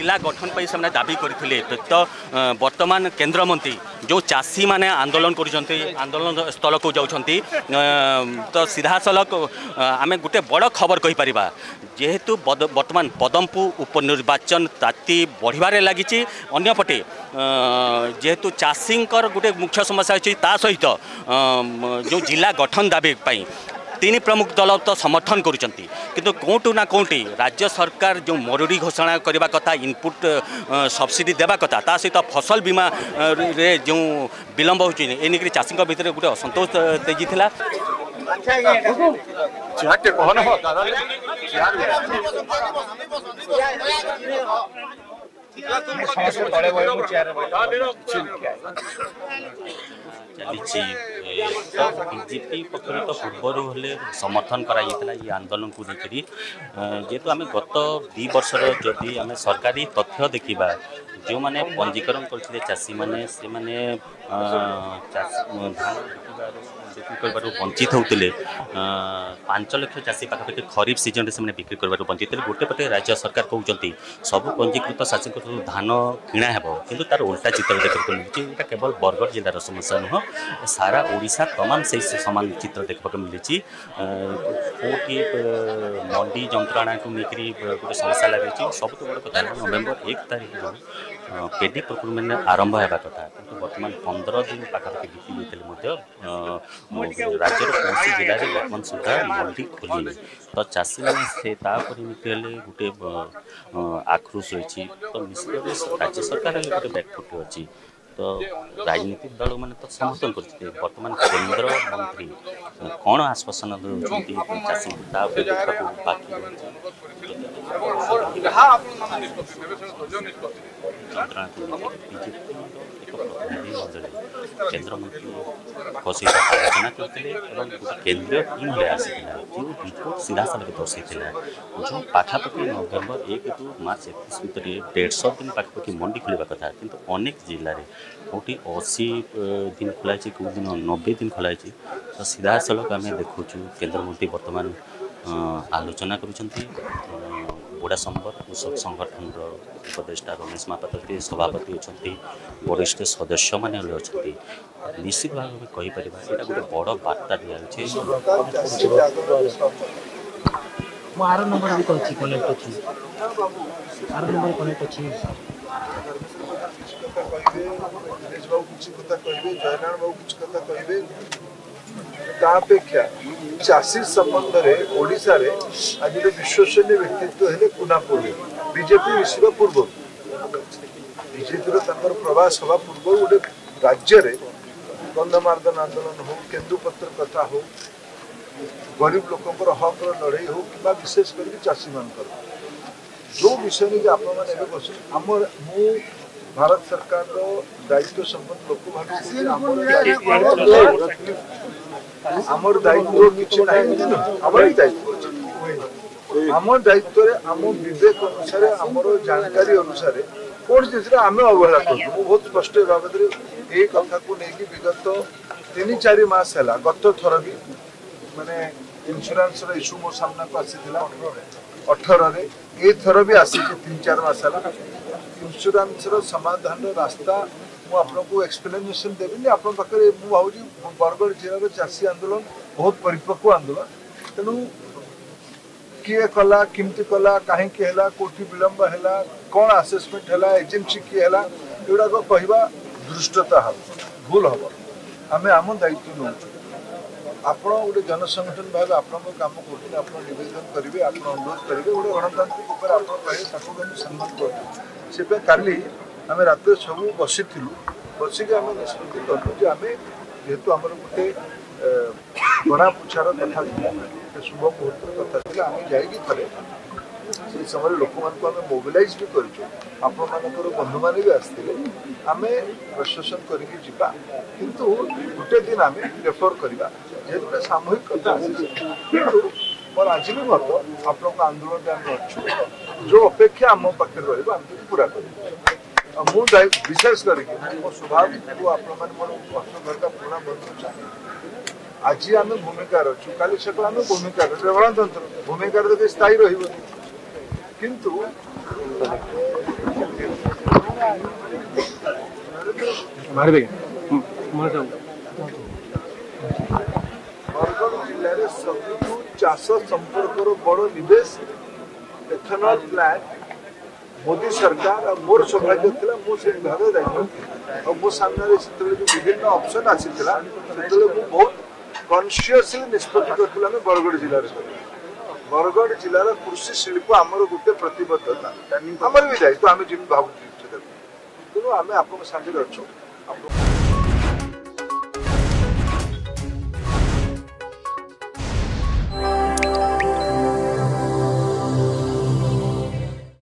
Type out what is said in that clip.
ଜିଲ୍ଲା ଗଠନ ପାଇଁ ସେମାନେ ଦାବି କରିଥିଲେ ତ ବର୍ତ୍ତମାନ କେନ୍ଦ୍ରମନ୍ତ୍ରୀ ଯେଉଁ ଚାଷୀମାନେ ଆନ୍ଦୋଳନ କରୁଛନ୍ତି ଆନ୍ଦୋଳନ ସ୍ଥଳକୁ ଯାଉଛନ୍ତି ତ ସିଧାସଳଖ ଆମେ ଗୋଟେ ବଡ଼ ଖବର କହିପାରିବା ଯେହେତୁ ବର୍ତ୍ତମାନ ପଦମପୁର ଉପନିର୍ବାଚନ ତାତି ବଢ଼ିବାରେ ଲାଗିଛି ଅନ୍ୟପଟେ ଯେହେତୁ ଚାଷୀଙ୍କର ଗୋଟେ ମୁଖ୍ୟ ସମସ୍ୟା ଅଛି ତା ସହିତ ଯେଉଁ ଜିଲ୍ଲା ଗଠନ ଦାବି ପାଇଁ तिन प्रमुख दल त समर्थन ना कि राज्य सरकार जो मरुरी घोषणा कथा इनपुट सब्सिडी ता कथासहित फसल बिमारे जो विलम्ब हुन्छ ए निकै चासी भित्र गए असन्तोष तेजी छ তো বিজেপি পক্ষ পূর্বরু হলে সমর্থন করা এই আন্দোলন যেহেতু আমি গত দুই বর্ষর যদি আমি সরকারি তথ্য দেখা ଯେଉଁମାନେ ପଞ୍ଜୀକରଣ କରିଥିଲେ ଚାଷୀମାନେ ସେମାନେ ଧାନ ବିକ୍ରି କରିବାରୁ ବଞ୍ଚିତ ହେଉଥିଲେ ପାଞ୍ଚ ଲକ୍ଷ ଚାଷୀ ପାଖାପାଖି ଖରିଫ ସିଜନରେ ସେମାନେ ବିକ୍ରି କରିବାରୁ ବଞ୍ଚିତ ହେଲେ ଗୋଟେ ପଟେ ରାଜ୍ୟ ସରକାର କହୁଛନ୍ତି ସବୁ ପଞ୍ଜୀକୃତ ଚାଷୀଙ୍କ ଧାନ କିଣା ହେବ କିନ୍ତୁ ତାର ଓଲଟା ଚିତ୍ର ଦେଖିବାକୁ ମିଳୁଛି ଏଇଟା କେବଳ ବରଗଡ଼ ଜିଲ୍ଲାର ସମସ୍ୟା ନୁହଁ ସାରା ଓଡ଼ିଶା ତମାମ ସେଇ ସମାନ ଚିତ୍ର ଦେଖିବାକୁ ମିଳିଛି କେଉଁଠି ମଣ୍ଡି ଯନ୍ତ୍ରଣାକୁ ନେଇକରି ଗୋଟେ ସମସ୍ୟା ଲାଗିଛି ସବୁଠୁ ବଡ଼ କଥା ନଭେମ୍ବର ଏକ ତାରିଖରୁ ପେଡି ପ୍ରକ୍ରୁଟମେଣ୍ଟ ଆରମ୍ଭ ହେବା କଥା କିନ୍ତୁ ବର୍ତ୍ତମାନ ପନ୍ଦର ଦିନ ପାଖାପାଖି ବିତି ହୋଇଥିଲେ ମଧ୍ୟ ରାଜ୍ୟର କୌଣସି ଜିଲ୍ଲାରେ ବର୍ତ୍ତମାନ ସୁଦ୍ଧା ମଣ୍ଡି ଖୋଲିନି ତ ଚାଷୀମାନେ ସେ ତାପରେ ଏମିତି ହେଲେ ଗୋଟେ ଆକ୍ରୋଶ ହୋଇଛି ତ ନିଶ୍ଚିତ ରାଜ୍ୟ ସରକାର ହେଲେ ଗୋଟେ ବ୍ୟାକଫୁଟ୍ ଅଛି ତ ରାଜନୈତିକ ଦଳମାନେ ତ ସମର୍ଥନ କରିଛନ୍ତି ବର୍ତ୍ତମାନ କେନ୍ଦ୍ର ମନ୍ତ୍ରୀ କ'ଣ ଆଶ୍ୱାସନା ଦେଉଛନ୍ତି ଚାଷୀଙ୍କୁ ତା ଉପରେ ଦେଖିବାକୁ ବାକି ରହିଛି ଯାହା ଆପଣମାନେ ନିଷ୍ପତ୍ତି ନେବେ ସେଟା ଦଳୀୟ ନିଷ୍ପତ୍ତି କେନ୍ଦ୍ରମନ୍ତ୍ରୀ ବସିକି ଆଲୋଚନା କରିଥିଲେ ଏବଂ କେନ୍ଦ୍ରୀୟ ଟିମ୍ରେ ଆସିଥିଲା ଯେଉଁ ରିପୋର୍ଟ ସିଧାସଳଖ ଦର୍ଶାଇଥିଲା ଯେଉଁ ପାଖାପାଖି ନଭେମ୍ବର ଏକରୁ ମାର୍ଚ୍ଚ ଏକୋଇଶ ଭିତରେ ଦେଢ଼ଶହ ଦିନ ପାଖାପାଖି ମଣ୍ଡି ଖୋଲିବା କଥା କିନ୍ତୁ ଅନେକ ଜିଲ୍ଲାରେ କେଉଁଠି ଅଶୀ ଦିନ ଖୋଲା ହେଇଛି କେଉଁ ଦିନ ନବେ ଦିନ ଖୋଲା ହେଇଛି ତ ସିଧାସଳଖ ଆମେ ଦେଖୁଛୁ କେନ୍ଦ୍ରମନ୍ତ୍ରୀ ବର୍ତ୍ତମାନ ଆଲୋଚନା କରୁଛନ୍ତି ବୁଡ଼ା ସମ୍ବର କୃଷକ ସଂଗଠନର ଉପଦେଷ୍ଟା ରମେଶ ମହାପାତ୍ର ସଭାପତି ଅଛନ୍ତି ବରିଷ୍ଠ ସଦସ୍ୟମାନେ ଅଛନ୍ତି ନିଶ୍ଚିତ ଭାବେ ଆମେ କହିପାରିବା ଏଇଟା ଗୋଟେ ବଡ଼ ବାର୍ତ୍ତା ଦିଆଯାଉଛି ମୁଁ ଆର ନମ୍ବର ବି କହିଛି କନେକ୍ଟ ଅଛି ଆର ନମ୍ବର କନେକ୍ଟ ଅଛି କହିବେ ବାବୁ କିଛି କଥା କହିବେ ଜୟନାରାୟଣ ବାବୁ କିଛି କଥା କହିବେ તાપિકા ઈચાસી સમંદરે ઓડિસા રે આજીરે વિશ્વસની વ્યક્તિત્વ હેલે કુનાપુર બિજેપિ શિવાપૂર્વ બિજેત્ર સપર પ્રવાહ સભા પૂર્વ ઓડે રાજ્ય રે ગંદમાર્દન આંદલોન હો કેન્દુ પત્ર કથા હો ગરીબ લોકો કો હકરો લડાઈ હો કીબા વિશેષ કરિ ચાસીમાન કર જો વિશેષની આપણ મને એ બોલસુ આમર મો ভারত সরকার દાયિત્વ સંપન્ન લોકો আমার দায়িত্ব কিছু নাই আমারই দায়িত্ব আমার দায়িত্বরে আম বিবেক অনুসারে আমার জানকারি অনুসারে কোন জিনিসটা আমি অবহেলা করছি মু স্পষ্ট এ এই কথাকু নেকি বিগত তিনি চারি মাস হেলা গত থর বি মানে ইন্স্যুরান্সর ইস্যু মো সামনাকু এই থর বি তিন চার মাস হল इन्सुरांस समाधान रास्ता मुझे एक्सप्लेनेसन देवी आप भाई बरगढ़ जिले चाषी आंदोलन बहुत परिपक्व आंदोलन तेणु किए कला किमती कला कहीं कौटी विलंब है कौन आसेसमेंट है एजेन्सी किए है युवाक कह दृष्टता हम भूल हम आम आम दायित्व नौ आप गोटे जनसंगठन भाव आप कम करेंगे निवेदन करेंगे आप अनुरोध करेंगे गोटे गणतांत्रिक उपाय आप कहे सम्मान कर ସେଥିପାଇଁ କାଲି ଆମେ ରାତିରେ ସବୁ ବସିଥିଲୁ ବସିକି ଆମେ ନିଷ୍ପତ୍ତି କଲୁ ଯେ ଆମେ ଯେହେତୁ ଆମର ଗୋଟେ ଗଣାପୁଛାର କଥା ଥିଲା ଗୋଟେ ଶୁଭ ମୁହୂର୍ତ୍ତର କଥା ଥିଲା ଆମେ ଯାଇକି ଥରେ ସେ ସମୟରେ ଲୋକମାନଙ୍କୁ ଆମେ ମୋବିଲାଇଜ୍ ବି କରିଛୁ ଆପଣମାନଙ୍କର ବନ୍ଧୁମାନେ ବି ଆସିଥିଲେ ଆମେ ପ୍ରଶାସନ କରିକି ଯିବା କିନ୍ତୁ ଗୋଟେ ଦିନ ଆମେ ପ୍ରେଫର କରିବା ଯେହେତୁ ଗୋଟେ ସାମୂହିକ କଥା ଆସିଛି କିନ୍ତୁ ମୋର ଆଜି ବି ମତ ଆପଣଙ୍କ ଆନ୍ଦୋଳନରେ ଆମେ ଅଛୁ ଯେଉଁ ଅପେକ୍ଷା ଆମ ପାଖରେ ରହିବ ଆମେ ତାକୁ ପୁରା କରିବୁ ଆଉ ମୁଁ ବିଶେଷ କରିକି ମୋ ସ୍ୱଭାବକୁ ଆପଣମାନେ ମୋର ଅଠର ଘଣ୍ଟା ପୁରୁଣା ବଞ୍ଚୁଛନ୍ତି ଆଜି ଆମେ ଭୂମିକାର ଅଛୁ କାଲି ସେତେବେଳେ ଆମେ ଭୂମିକାର ଗଣତନ୍ତ୍ର ଭୂମିକାର ଯଦି ସ୍ଥାୟୀ ରହିବନି କିନ୍ତୁ ବରଗଡ଼ ଜିଲ୍ଲାରେ ସବୁଠୁ ଚାଷ ସମ୍ପର୍କର ବଡ଼ ନିବେଶ ଏଥନଲ ପ୍ଲାଣ୍ଟ ମୋଦି ସରକାର ଆଉ ମୋର ସୌଭାଗ୍ୟ ଥିଲା ମୁଁ ସେ ବିଭାଗ ଯାଇଥିଲି ଆଉ ମୋ ସାମ୍ନାରେ ସେତେବେଳେ ଯେଉଁ ବିଭିନ୍ନ ଅପସନ୍ ଆସିଥିଲା ସେତେବେଳେ ମୁଁ ବହୁତ କନସିୟସଲି ନିଷ୍ପତ୍ତି କରିଥିଲି ଆମେ ବରଗଡ଼ ଜିଲ୍ଲାରେ ବରଗଡ଼ ଜିଲ୍ଲାର କୃଷି ଶିଳ୍ପ ଆମର ଗୋଟେ ପ୍ରତିବଦ୍ଧତା ଆମର ବି ଦାୟିତ୍ୱ ଆମେ ଯେମିତି ଭାବୁଛୁ ତେଣୁ ଆମେ ଆପଣଙ୍କ ସାଙ୍ଗରେ ଅଛୁ ଆପଣ